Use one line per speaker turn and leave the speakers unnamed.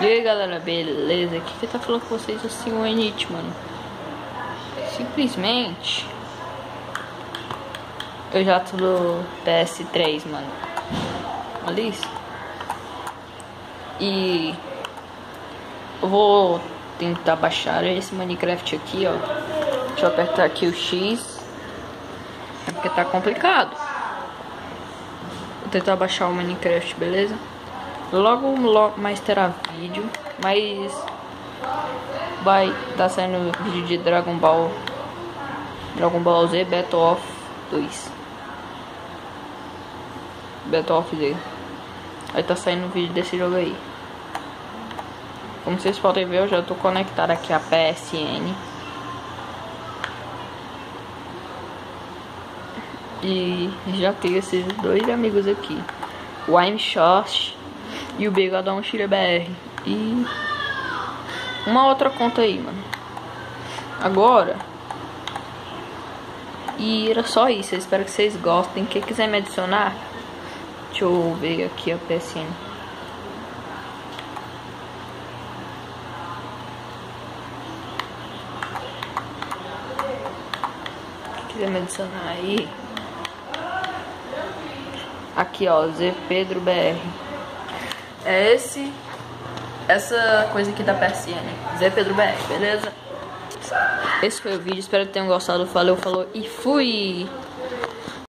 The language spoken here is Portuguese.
E aí galera, beleza? Aqui que tá falando com vocês assim o Enit, mano. Simplesmente eu já tô no PS3, mano. Olha isso. E eu vou tentar baixar esse Minecraft aqui, ó. Deixa eu apertar aqui o X. É porque tá complicado. Vou tentar baixar o Minecraft, beleza? Logo, logo mais terá vídeo, mas vai tá saindo vídeo de Dragon Ball Dragon Ball Z Battle of 2 Battle of Z. Aí tá saindo vídeo desse jogo aí. Como vocês podem ver, eu já tô conectado aqui a PSN E já tenho esses dois amigos aqui. O I'm Short e o Bigodão Chile BR. E uma outra conta aí, mano. Agora. E era só isso. Eu espero que vocês gostem. Quem quiser me adicionar, deixa eu ver aqui a PSN. Quem quiser me adicionar aí. Aqui ó, Z Pedro BR é esse, essa coisa aqui da PSN, Zé Pedro BR, beleza? Esse foi o vídeo, espero que tenham gostado, valeu, falou e fui!